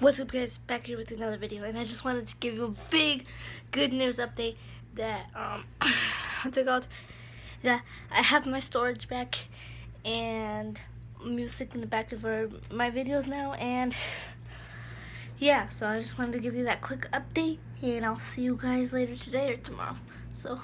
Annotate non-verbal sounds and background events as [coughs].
What's up guys, back here with another video and I just wanted to give you a big good news update that um [coughs] what's it called? That I have my storage back and music in the back of my videos now and yeah, so I just wanted to give you that quick update and I'll see you guys later today or tomorrow. So.